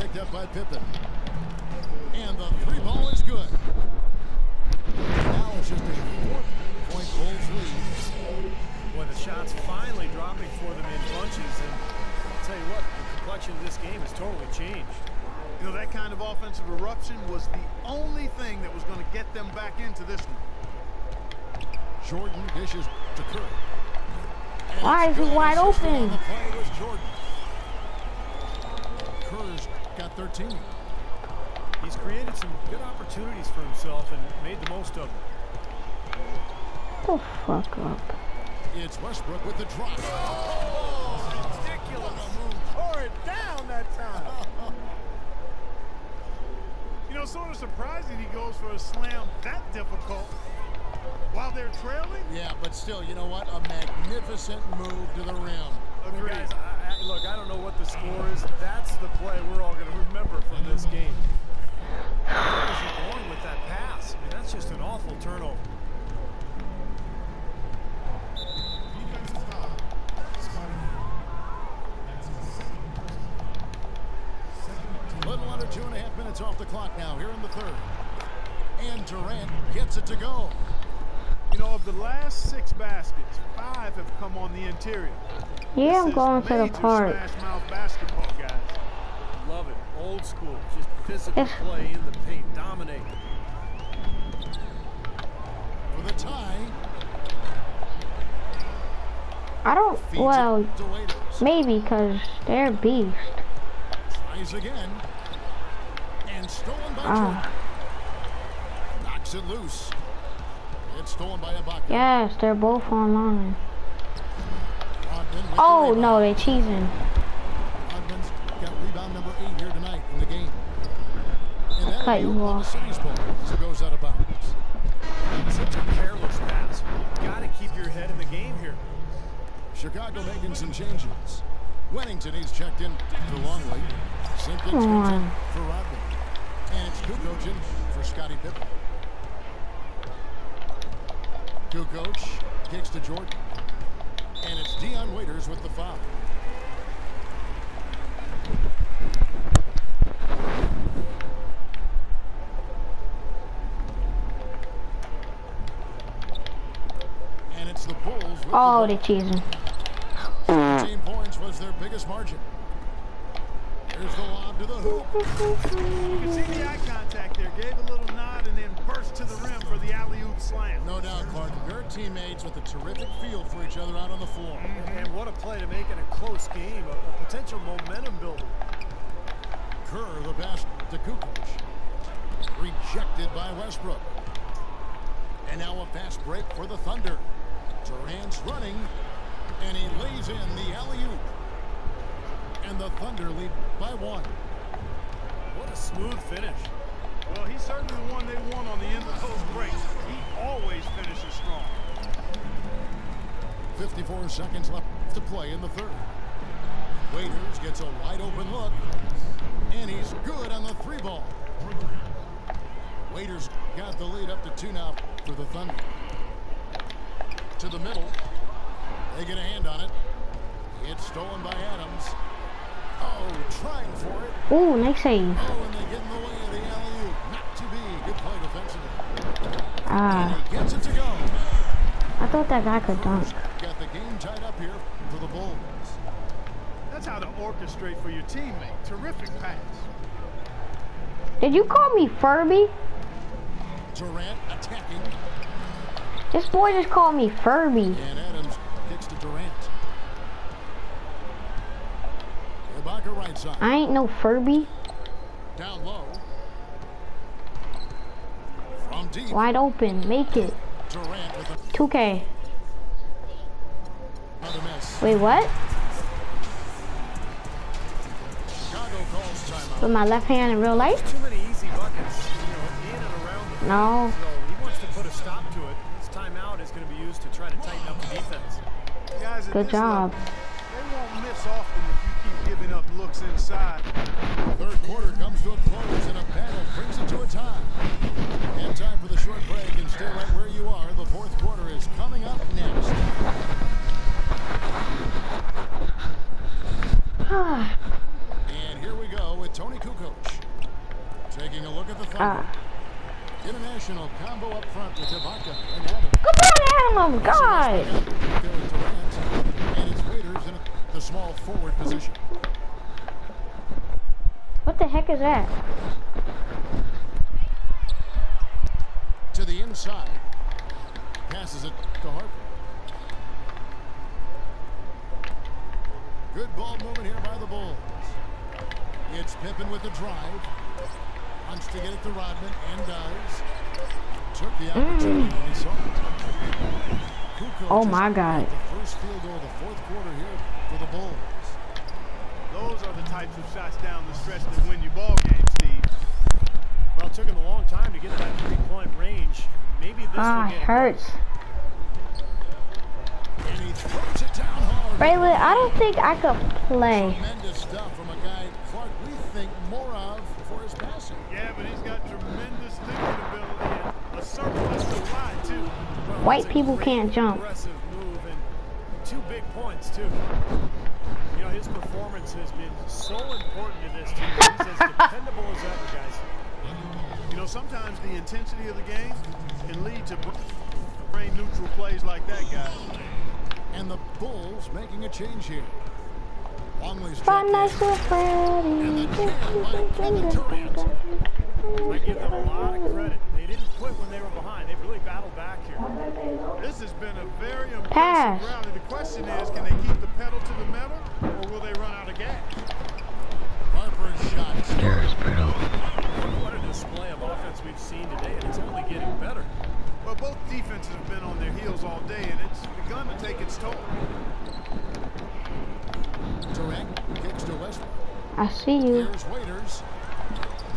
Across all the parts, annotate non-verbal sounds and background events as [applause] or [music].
picked up by Pippen. And the three ball is good. Now it's just a four-point Bulls lead. When the shots finally dropping for them in bunches, and I'll tell you what, the complexion of this game has totally changed. You know, that kind of offensive eruption was the only thing that was going to get them back into this one. Jordan dishes to Curry. Why is he good. wide Assisted open? Got 13. He's created some good opportunities for himself and made the most of them. The fuck up. It's Westbrook with the drop. Oh, Ridiculous. Tore it down that time. [laughs] You know, sort of surprising he goes for a slam that difficult while they're trailing. Yeah, but still, you know what? A magnificent move to the rim. Know what the score is. That's the play we're all going to remember from this game. Where is he going with that pass? I mean, that's just an awful turnover. Little under two and a half minutes off the clock now, here in the third. And Durant gets it to go. You know, of the last six baskets, five have come on the interior. Yeah, I'm going to the park. Smash mouth basketball, guys. Love it. Old school. Just physical play in the paint. Dominate. For the tie, I don't, well, maybe because they're beast. Tries again. And stolen by Ah. Knocks it loose. It's stolen by Ibaka. Yes, they're both online. The Oh, no, they're cheating. Rodman's got rebound number eight here tonight in the game. And Cut you off. City's ball as it goes out of bounds. Such a careless pass. got to keep your head in the game here. Chicago making some changes. Wennington, he's checked in for Longley. Simpkins Come on. for Rodman. And it's Kukoc for Scottie Pippen. Kukoc kicks to Jordan. And it's Dion Waiters with the foul. And it's the Bulls with the Oh, they're cheating. 17 points was their biggest margin. Here's the lob to the hoop. You can see the eye contact there. Gave a little nod and then slam. No doubt, Clark. They're teammates with a terrific feel for each other out on the floor. Mm-hmm. And what a play to make in a close game. A, a potential momentum builder. Kerr, the pass to Kukoc. Rejected by Westbrook. And now a fast break for the Thunder. Durant's running, and he lays in the alley-oop. And the Thunder lead by one. What a smooth finish. Well, he's certainly the one they want on the end of those breaks. He always finishes strong. 54 seconds left to play in the third. Waiters gets a wide open look. And he's good on the three ball. Waiters got the lead up to two now for the Thunder. To the middle. They get a hand on it. It's stolen by Adams. Oh, trying for it. Ooh, nice save. Oh, and they get in the way of the alley-oop. Not to be. Good play defensively. Ah, gets it to go. I thought that guy could dunk. Got the game tied up here for the Bulls. That's how to orchestrate for your teammate. Terrific pass. Did you call me Furby? Durant attacking. This boy just called me Furby. And Adams kicks to Durant. Ibaka right side. I ain't no Furby. Down low. Wide open. Make it. 2K. Wait, what? With my left hand in real life? No. Good job. level, they won't miss often if you keep giving up looks inside. Third quarter comes to a close and a battle brings it to a tie. Time for the short break and stay right where you are. The fourth quarter is coming up next. And here we go with Toni Kukoc Taking a look at the Thunder. Ah. International combo up front with Ibaka and Adams. Come on, Adam. God. Derek Durant and his waiters in the small forward position. What the heck is that? To the inside. Passes it to Harper. Good ball movement here by the Bulls. It's Pippen with the drive. Wants to get it to Rodman and does. Took the opportunity mm. when he saw it. Kukoc Oh my God. The first field goal of the fourth quarter here for the Bulls. Those are the types of shots down the stretch that win you ball games, Steve. Well, it took him a long time to get that three-point range. Maybe this Ah, will it hurts. And he throws it down hard. Braylon, I don't think I could play. Tremendous stuff from a guy Clark we think more of for his passing. Yeah, but he's got tremendous thinking ability and a surplus to lie, too. Well, White people can't jump. Aggressive move and two big points too. You know his performance has been so important to this team. He's as dependable as ever, guys. You know, sometimes the intensity of the game can lead to brain neutral plays like that, guys. And the Bulls making a change here. Longley's checked Five in. nights with And the jam by Kevin Durant. I give them a lot of credit. They didn't quit when they were behind. They really battled back here. This has been a very impressive Pass. rally. The question is, can they keep the pedal to the metal, or will they run out of gas? Harper's shot. What a display of offense we've seen today, and it's only getting better. Well, both defenses have been on their heels all day, and it's begun to take its toll. Durant kicks to Westbrook. I see you. Here's Waiters.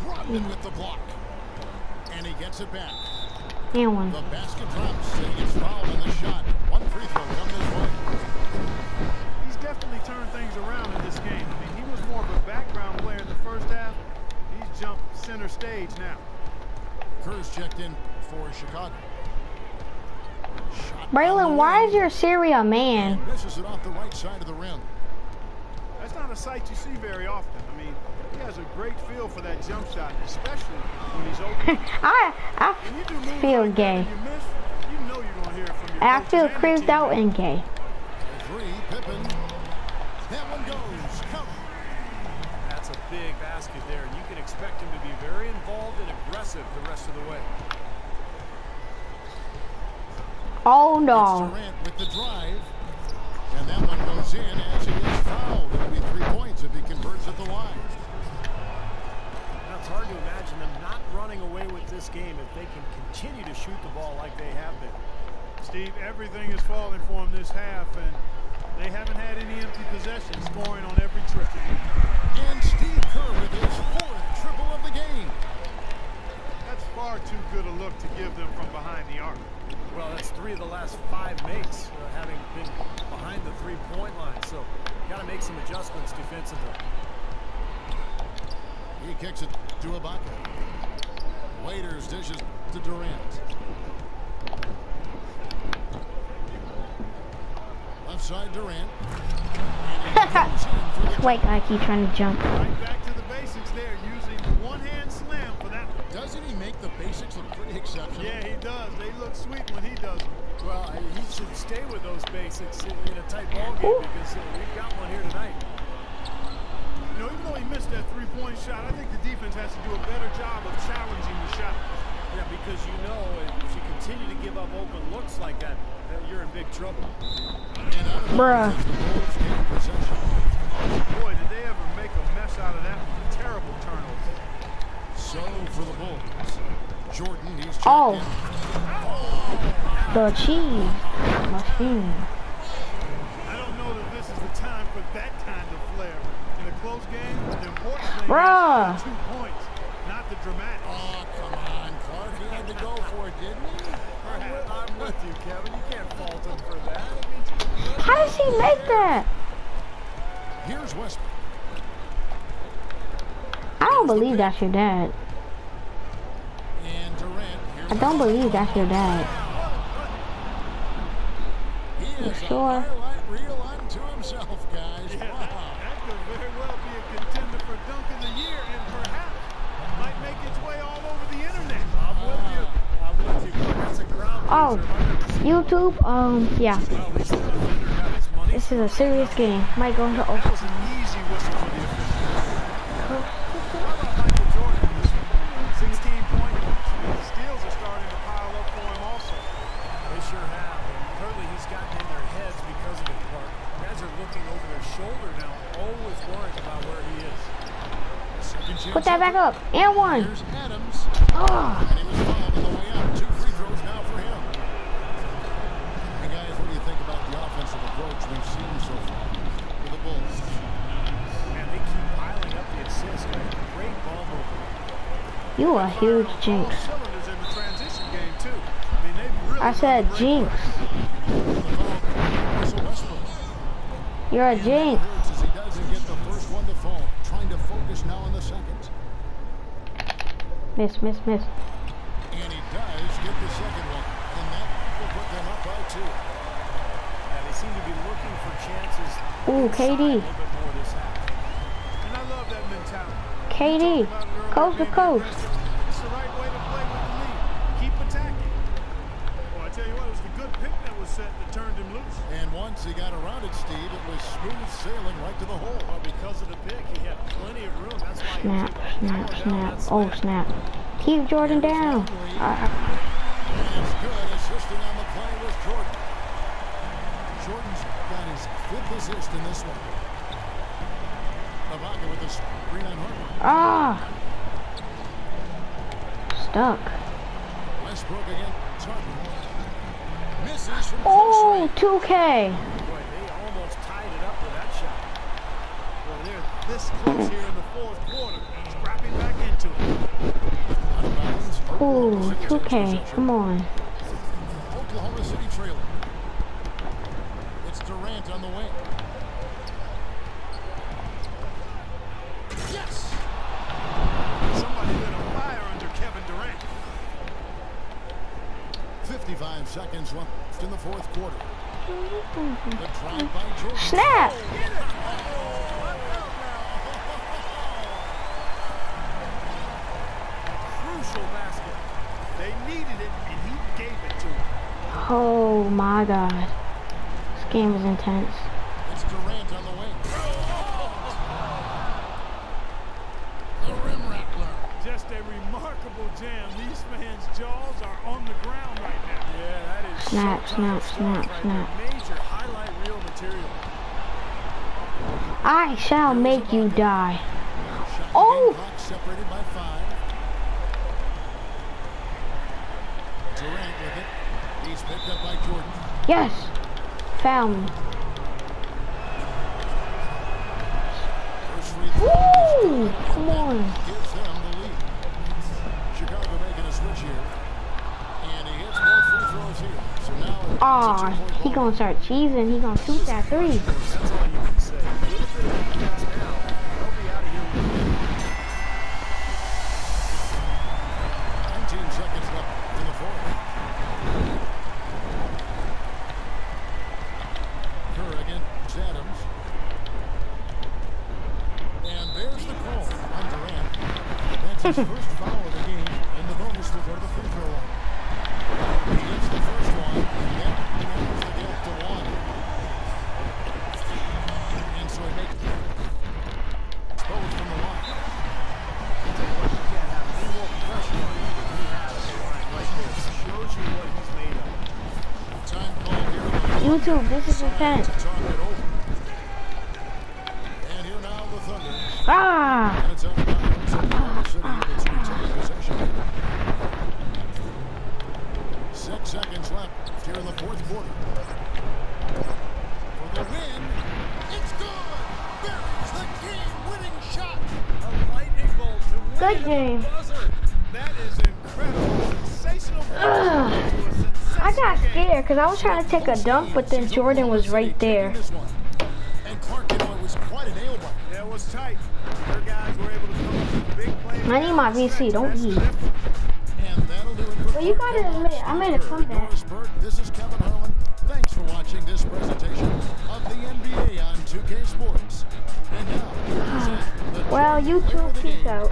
Rodman with the block. And he gets it back. And one. The basket drops and he gets fouled on the shot. One free throw coming his way. He's definitely turned things around in this game. I mean, he was more of a background player in the first half. He's jumped center stage now. Kerr's checked in for Chicago. Shot Braylon, why is your Siri a man? Misses it off the right side of the rim. That's not a sight you see very often. I mean, he has a great feel for that jump shot, especially when he's open. [laughs] I When you do I feel like gay. and you miss, you know you're hear from your I feel and creeped out teammates. and gay. Three, Pippen. That one goes. Count. That's a big basket there, and you can expect him to be very involved and aggressive the rest of the way. Oh no. Durant with the drive. And that one goes in as he is fouled. It'll be three points if he converts at the line. Now, it's hard to imagine them not running away with this game if they can continue to shoot the ball like they have been. Steve, everything is falling for him this half, and they haven't had any empty possessions, scoring on every trip. And Steve Kerr with his fourth triple of the game. That's far too good a look to give them from behind the arc. Well, that's three of the last five makes, uh, having been behind the three-point line. So, got to make some adjustments defensively. He kicks it to Ibaka. Waiters dishes to Durant. Left side Durant. And he goes in for the Wait, I keep trying to jump. Right back to the basics there, using the one-hand slam for that. Doesn't he make the basics look pretty exceptional? Yeah, he does. They look sweet when he does. Well, he should stay with those basics in, in a tight ball game because uh, we've got one here tonight. You know, even though he missed that three-point shot, I think the defense has to do a better job of challenging the shot. Yeah, because you know if you continue to give up open looks like that, you're in big trouble. And out of Bruh. bounds as the Bulls gain possession. Boy, did they ever make a mess out of that terrible turnover. So for the Bulls. Jordan, he's checked Oh. The cheese machine. I don't know that this is the time for that kind of flair. In a close game, the important thing Bruh. is the two points, not the dramatic. Oh, come on, Clark. He had to go for it, didn't he? I'm with, you, Kevin. You can't fault him for that. How does he make that? Here's Westbrook. I don't believe that's your dad. And Durant. I don't believe that's your dad. He is sure? a highlight reel unto himself, guys. Yeah, Wow. Oh, YouTube. Um, yeah. Well, at least the defender got his money. This is a serious game. Might go into That was an overtime. easy whistle for the official. How about Michael Jordan in this one? 16 points. Steals are starting to pile up for him also. They sure have. And clearly he's gotten in their heads because of it, Clark. Guys are looking over their shoulder now, always worrying about where he is. Put that back up. And one. Oh, And he was fouled on the way out. Two free throws now for him. Hey guys, what do you think about the offensive approach we've seen so far for the Bulls? Man, they keep piling up the assists. man. Great ball movement. you a huge jinx. In the transition game too. I mean, really I said jinx. The foul, Russell Westbrook. You're a jinx. Hurts as he doesn't get the first one to fall. Trying to focus now on the second. Miss, miss, miss. And he does get the second one. And that will put them up by two. Yeah, they seem to be looking for chances. Ooh, KD. A little bit more good pick that was set that turned him loose. And once he got around it, Steve, it was smooth sailing right to the hole. Well, because of the pick, he had plenty of room. That's why Snap, snap, snap. Oh, snap. Keep Jordan down. Uh, And it's good. Assisting on the play was Jordan. Jordan's got his fifth assist in this one. Ibaka with the screen on Harper. ah. Stuck. Westbrook again. Harper. Oh, 2K. Boy, they almost tied it up with that shot. Well, they're this close here in the fourth quarter. Scrapping back into it. range. Out of bounds. Ooh, Oklahoma City takes 2K. Come on. Oklahoma City. It's Durant on the wing. Yes! Somebody lit a fire under Kevin Durant. 55 seconds left in the fourth quarter. The drive by Jordan. Snap. Crucial basket. They needed it, and he gave it to them. Oh my god. This game is intense. It's Durant on the wing. The rim rattler. Just a remarkable jam. These fans' jaws are on the ground right now. Yeah, that is Snap, showtime snap, stuff snap, right snap. Major highlight reel material. I shall make you die. Oh! separated by five. Durant with it. He's picked up by Jordan. Yes. Found me. First free throw is Woo! Come on. Aw, he gonna start cheesing. He gonna shoot that three. That's all you can say. A little bit of defense now. They'll be out of here with a lead. 19 seconds left in the fourth. Kerr against Adams. And there's the call on Durant. That's his first foul YouTube, this is talk it over. And on the line. You what he's made up. Time called here now the Thunder. Ah. And it's out of bounds. Oklahoma City is retaining possession. Six seconds left here in the fourth quarter. For the win, it's good. Buries the game-winning shot. A lightning bolt to win Good game. buzzer. That is incredible. Sensational. Ugh. finish to a I got scared because I was trying to take a dunk, but then Jordan was right there. Taking this one. And Clark, you know, it was quite a nail biter. Yeah, it was tight. Their guys were able to come up with big plays. I need my VC, don't eat. Well, you gotta admit, I made a comeback. This is Kevin Harlan. Thanks for watching this presentation of the NBA on 2K Sports. And now, Well, YouTube, peace out.